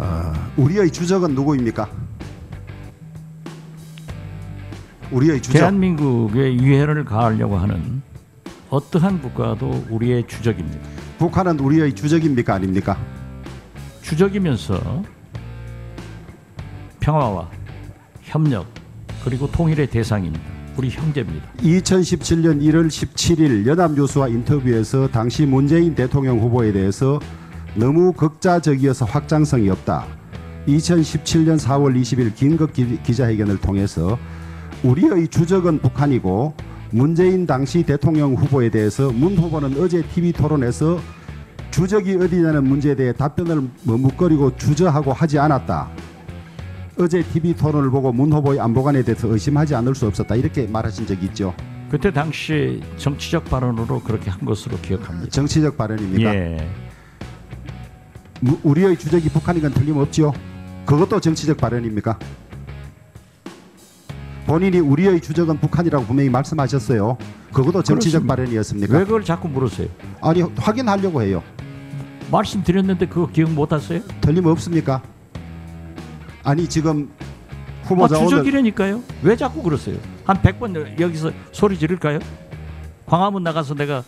어, 우리의 주적은 누구입니까? 우리의 주적 대한민국의 위해를 가하려고 하는 어떠한 국가도 우리의 주적입니다. 북한은 우리의 주적입니까 아닙니까? 주적이면서 평화와 협력 그리고 통일의 대상입니다. 우리 형제입니다. 2017년 1월 17일 연합뉴스와 인터뷰에서 당시 문재인 대통령 후보에 대해서 너무 극자적이어서 확장성이 없다. 2017년 4월 20일 긴급 기, 기자회견을 통해서 우리의 주적은 북한이고 문재인 당시 대통령 후보에 대해서 문 후보는 어제 TV 토론에서 주적이 어디냐는 문제에 대해 답변을 머뭇거리고 주저하고 하지 않았다. 어제 TV 토론을 보고 문 후보의 안보관에 대해서 의심하지 않을 수 없었다. 이렇게 말하신 적이 있죠. 그때 당시 정치적 발언으로 그렇게 한 것으로 기억합니다. 정치적 발언입니까? 예. 무- 우리의 주적이 북한인 건 틀림없지요. 그것도 정치적 발언입니까? 본인이 우리의 주적은 북한이라고 분명히 말씀하셨어요. 그것도 정치적 그렇습니다. 발언이었습니까? 왜 그걸 자꾸 물으세요? 아니 확인하려고 해요. 말씀드렸는데 그거 기억 못 하세요? 틀림없습니까? 아니 지금 아, 후보자 오늘 주적이라니까요. 왜 자꾸 그러세요? 한 100번 여기서 소리 지를까요? 광화문 나가서 내가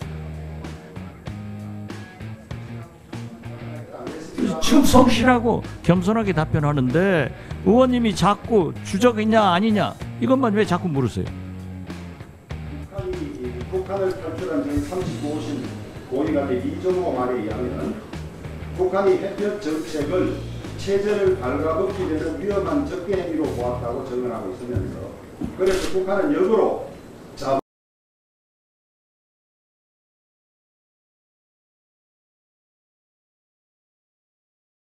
지금 성실하고 겸손하게 답변하는데 의원님이 자꾸 주적이냐 아니냐 이것만 왜 자꾸 물으세요? 북한이 북한을 탈출한 제35신 고위관리 이정호 말에 의하면 북한이 햇볕 정책을 체제를 발가벗기 되는 위험한 적개 행위로 보았다고 증언하고 있으면서 그래서 북한은 역으로